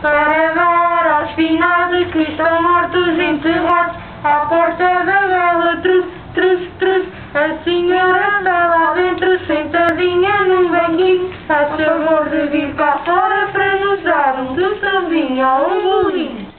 para dar aos finados que estão mortos enterrados à porta da vela, trus, trus, trus. A senhora está lá dentro, sentadinha num banquinho, a favor de vir cá fora para nos dar um doçadinho ou um bolinho.